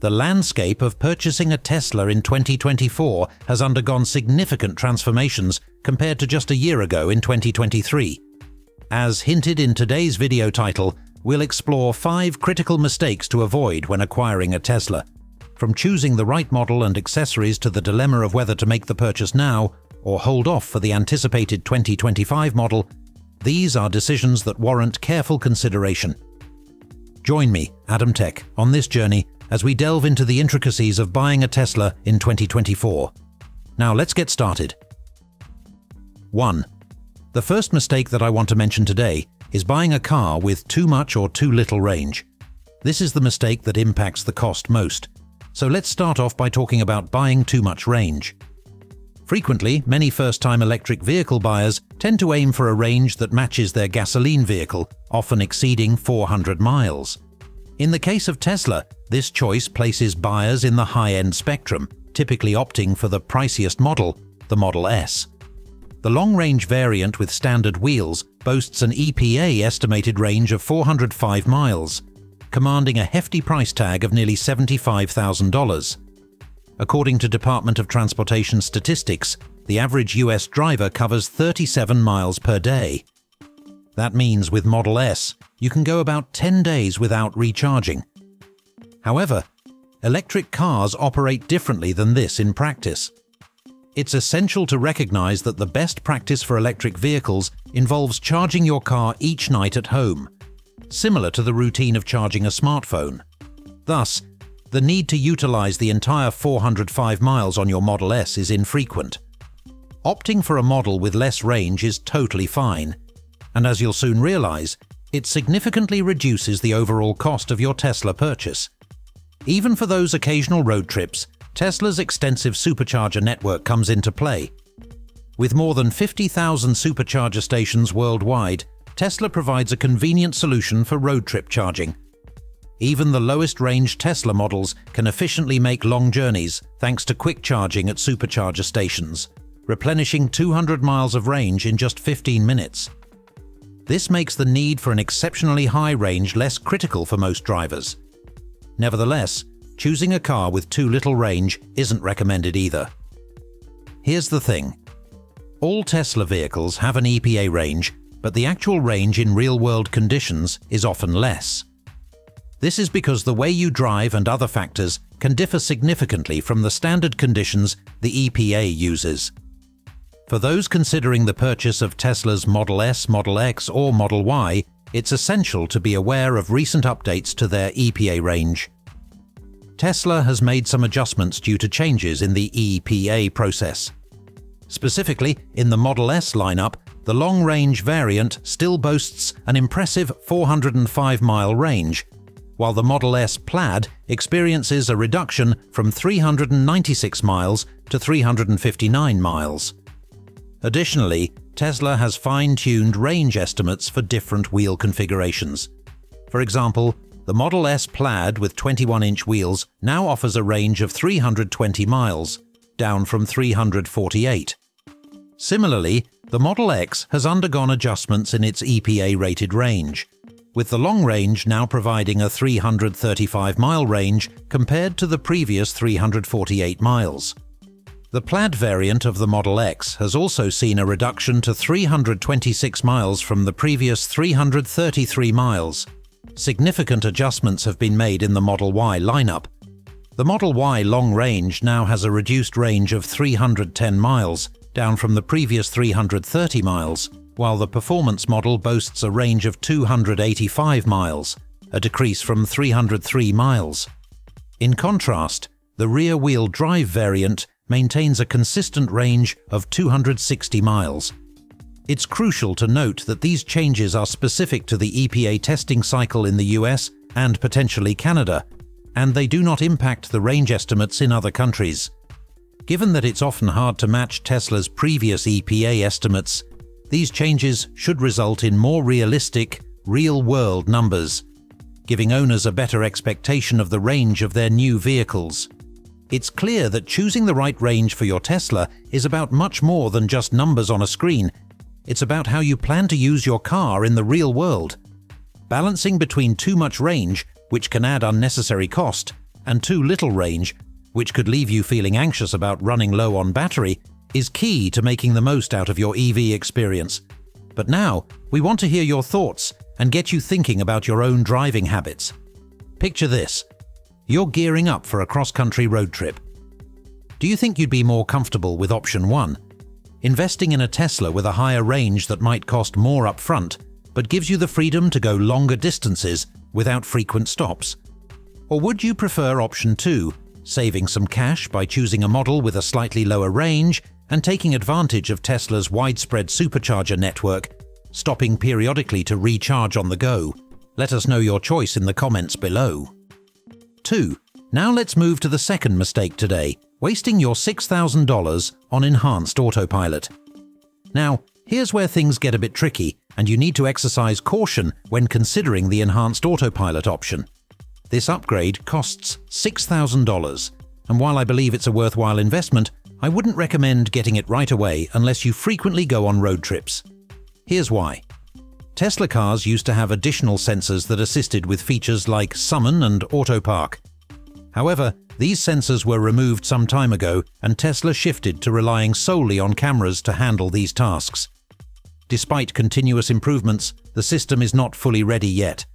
the landscape of purchasing a Tesla in 2024 has undergone significant transformations compared to just a year ago in 2023. As hinted in today's video title, we'll explore five critical mistakes to avoid when acquiring a Tesla. From choosing the right model and accessories to the dilemma of whether to make the purchase now or hold off for the anticipated 2025 model, these are decisions that warrant careful consideration. Join me, Adam Tech, on this journey as we delve into the intricacies of buying a Tesla in 2024. Now let's get started. 1. The first mistake that I want to mention today is buying a car with too much or too little range. This is the mistake that impacts the cost most. So let's start off by talking about buying too much range. Frequently, many first-time electric vehicle buyers tend to aim for a range that matches their gasoline vehicle, often exceeding 400 miles. In the case of Tesla, this choice places buyers in the high-end spectrum, typically opting for the priciest model, the Model S. The long-range variant with standard wheels boasts an EPA estimated range of 405 miles, commanding a hefty price tag of nearly $75,000. According to Department of Transportation statistics, the average US driver covers 37 miles per day, that means with Model S, you can go about 10 days without recharging. However, electric cars operate differently than this in practice. It's essential to recognize that the best practice for electric vehicles involves charging your car each night at home, similar to the routine of charging a smartphone. Thus, the need to utilize the entire 405 miles on your Model S is infrequent. Opting for a model with less range is totally fine, and as you'll soon realize, it significantly reduces the overall cost of your Tesla purchase. Even for those occasional road trips, Tesla's extensive supercharger network comes into play. With more than 50,000 supercharger stations worldwide, Tesla provides a convenient solution for road trip charging. Even the lowest range Tesla models can efficiently make long journeys thanks to quick charging at supercharger stations, replenishing 200 miles of range in just 15 minutes. This makes the need for an exceptionally high range less critical for most drivers. Nevertheless, choosing a car with too little range isn't recommended either. Here's the thing. All Tesla vehicles have an EPA range, but the actual range in real-world conditions is often less. This is because the way you drive and other factors can differ significantly from the standard conditions the EPA uses. For those considering the purchase of Tesla's Model S, Model X or Model Y, it's essential to be aware of recent updates to their EPA range. Tesla has made some adjustments due to changes in the EPA process. Specifically, in the Model S lineup, the long-range variant still boasts an impressive 405-mile range, while the Model S Plaid experiences a reduction from 396 miles to 359 miles. Additionally, Tesla has fine-tuned range estimates for different wheel configurations. For example, the Model S Plaid with 21-inch wheels now offers a range of 320 miles, down from 348. Similarly, the Model X has undergone adjustments in its EPA-rated range, with the long range now providing a 335-mile range compared to the previous 348 miles. The plaid variant of the Model X has also seen a reduction to 326 miles from the previous 333 miles. Significant adjustments have been made in the Model Y lineup. The Model Y long range now has a reduced range of 310 miles, down from the previous 330 miles, while the performance model boasts a range of 285 miles, a decrease from 303 miles. In contrast, the rear-wheel drive variant maintains a consistent range of 260 miles. It's crucial to note that these changes are specific to the EPA testing cycle in the US and potentially Canada, and they do not impact the range estimates in other countries. Given that it's often hard to match Tesla's previous EPA estimates, these changes should result in more realistic, real-world numbers, giving owners a better expectation of the range of their new vehicles. It's clear that choosing the right range for your Tesla is about much more than just numbers on a screen. It's about how you plan to use your car in the real world. Balancing between too much range, which can add unnecessary cost, and too little range, which could leave you feeling anxious about running low on battery, is key to making the most out of your EV experience. But now, we want to hear your thoughts and get you thinking about your own driving habits. Picture this. You're gearing up for a cross-country road trip. Do you think you'd be more comfortable with option 1? Investing in a Tesla with a higher range that might cost more upfront, but gives you the freedom to go longer distances without frequent stops? Or would you prefer option 2, saving some cash by choosing a model with a slightly lower range and taking advantage of Tesla's widespread supercharger network, stopping periodically to recharge on the go? Let us know your choice in the comments below. 2. Now let's move to the second mistake today, wasting your $6,000 on enhanced autopilot. Now, here's where things get a bit tricky and you need to exercise caution when considering the enhanced autopilot option. This upgrade costs $6,000, and while I believe it's a worthwhile investment, I wouldn't recommend getting it right away unless you frequently go on road trips. Here's why. Tesla cars used to have additional sensors that assisted with features like summon and auto park. However, these sensors were removed some time ago and Tesla shifted to relying solely on cameras to handle these tasks. Despite continuous improvements, the system is not fully ready yet.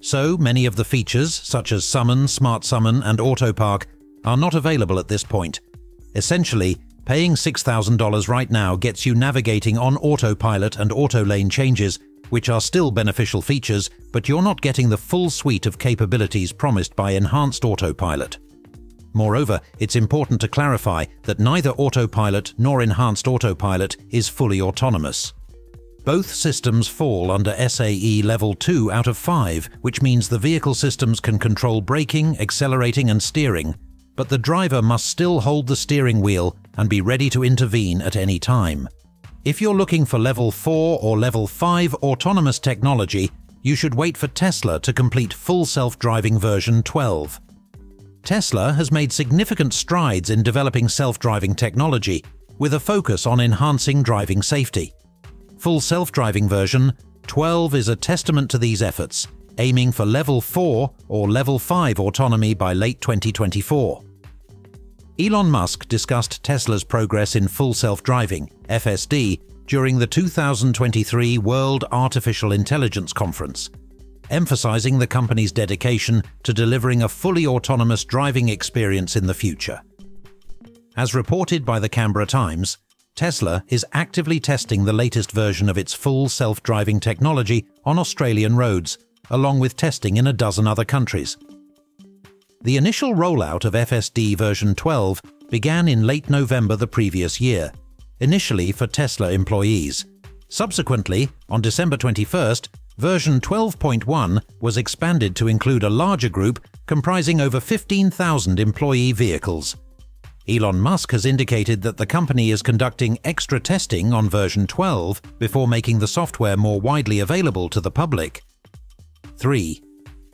So, many of the features, such as Summon, Smart Summon and Auto Park, are not available at this point. Essentially, paying $6,000 right now gets you navigating on autopilot and auto lane changes which are still beneficial features, but you're not getting the full suite of capabilities promised by Enhanced Autopilot. Moreover, it's important to clarify that neither Autopilot nor Enhanced Autopilot is fully autonomous. Both systems fall under SAE Level 2 out of 5, which means the vehicle systems can control braking, accelerating and steering, but the driver must still hold the steering wheel and be ready to intervene at any time. If you're looking for level 4 or level 5 autonomous technology, you should wait for Tesla to complete full self-driving version 12. Tesla has made significant strides in developing self-driving technology, with a focus on enhancing driving safety. Full self-driving version 12 is a testament to these efforts, aiming for level 4 or level 5 autonomy by late 2024. Elon Musk discussed Tesla's progress in full self-driving, FSD, during the 2023 World Artificial Intelligence Conference, emphasizing the company's dedication to delivering a fully autonomous driving experience in the future. As reported by the Canberra Times, Tesla is actively testing the latest version of its full self-driving technology on Australian roads, along with testing in a dozen other countries. The initial rollout of FSD version 12 began in late November the previous year, initially for Tesla employees. Subsequently, on December 21st, version 12.1 was expanded to include a larger group comprising over 15,000 employee vehicles. Elon Musk has indicated that the company is conducting extra testing on version 12 before making the software more widely available to the public. 3.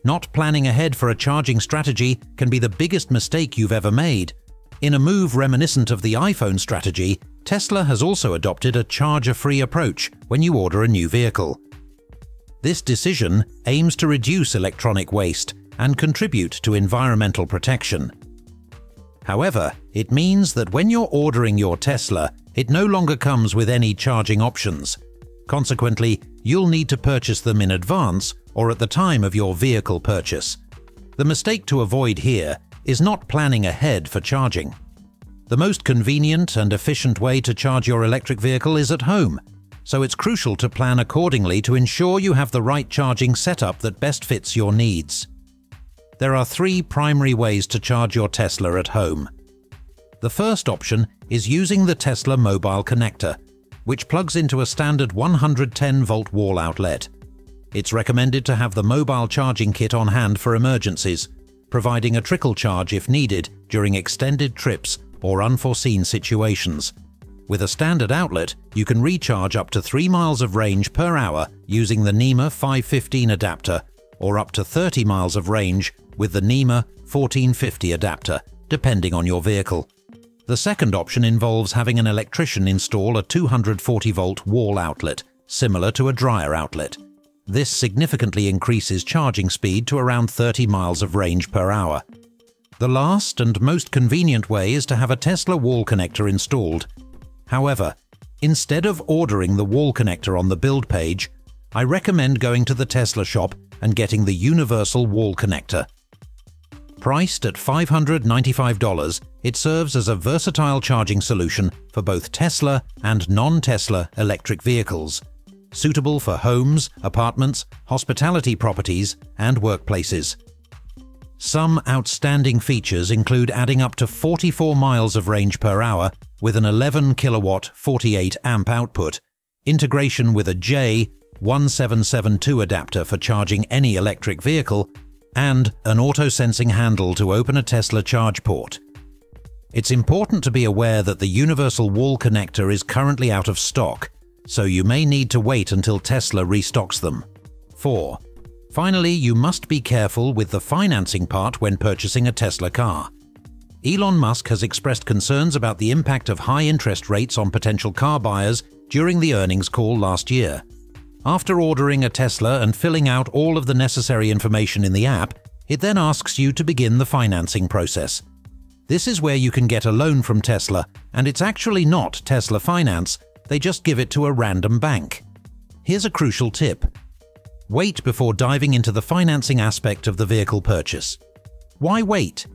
Not planning ahead for a charging strategy can be the biggest mistake you've ever made. In a move reminiscent of the iPhone strategy, Tesla has also adopted a charger-free approach when you order a new vehicle. This decision aims to reduce electronic waste and contribute to environmental protection. However, it means that when you're ordering your Tesla, it no longer comes with any charging options. Consequently, you'll need to purchase them in advance or at the time of your vehicle purchase. The mistake to avoid here is not planning ahead for charging. The most convenient and efficient way to charge your electric vehicle is at home, so it's crucial to plan accordingly to ensure you have the right charging setup that best fits your needs. There are three primary ways to charge your Tesla at home. The first option is using the Tesla Mobile Connector, which plugs into a standard 110 volt wall outlet. It's recommended to have the mobile charging kit on hand for emergencies, providing a trickle charge if needed during extended trips or unforeseen situations. With a standard outlet, you can recharge up to 3 miles of range per hour using the NEMA 515 adapter or up to 30 miles of range with the NEMA 1450 adapter, depending on your vehicle. The second option involves having an electrician install a 240 volt wall outlet, similar to a dryer outlet. This significantly increases charging speed to around 30 miles of range per hour. The last and most convenient way is to have a Tesla wall connector installed. However, instead of ordering the wall connector on the build page, I recommend going to the Tesla shop and getting the universal wall connector. Priced at $595, it serves as a versatile charging solution for both Tesla and non-Tesla electric vehicles, suitable for homes, apartments, hospitality properties and workplaces. Some outstanding features include adding up to 44 miles of range per hour with an 11 kilowatt 48 amp output, integration with a J1772 adapter for charging any electric vehicle, and an auto-sensing handle to open a Tesla charge port. It's important to be aware that the universal wall connector is currently out of stock, so you may need to wait until Tesla restocks them. 4. Finally, you must be careful with the financing part when purchasing a Tesla car. Elon Musk has expressed concerns about the impact of high interest rates on potential car buyers during the earnings call last year. After ordering a Tesla and filling out all of the necessary information in the app, it then asks you to begin the financing process. This is where you can get a loan from Tesla, and it's actually not Tesla Finance, they just give it to a random bank. Here's a crucial tip. Wait before diving into the financing aspect of the vehicle purchase. Why wait?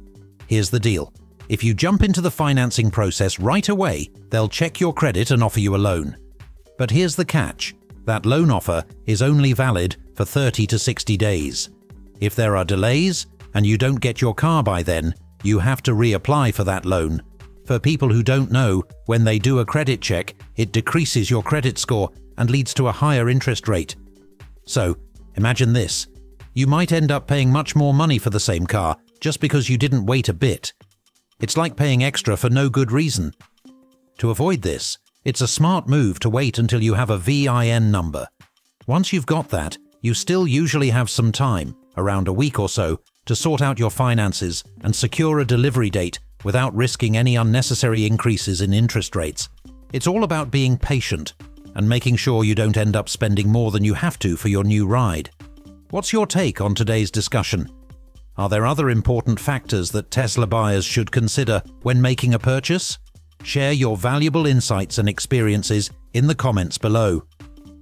Here's the deal. If you jump into the financing process right away, they'll check your credit and offer you a loan. But here's the catch that loan offer is only valid for 30 to 60 days. If there are delays and you don't get your car by then, you have to reapply for that loan. For people who don't know, when they do a credit check, it decreases your credit score and leads to a higher interest rate. So, imagine this. You might end up paying much more money for the same car just because you didn't wait a bit. It's like paying extra for no good reason. To avoid this, it's a smart move to wait until you have a VIN number. Once you've got that, you still usually have some time, around a week or so, to sort out your finances and secure a delivery date without risking any unnecessary increases in interest rates. It's all about being patient and making sure you don't end up spending more than you have to for your new ride. What's your take on today's discussion? Are there other important factors that Tesla buyers should consider when making a purchase? Share your valuable insights and experiences in the comments below.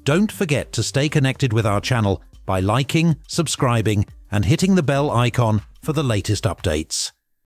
Don't forget to stay connected with our channel by liking, subscribing, and hitting the bell icon for the latest updates.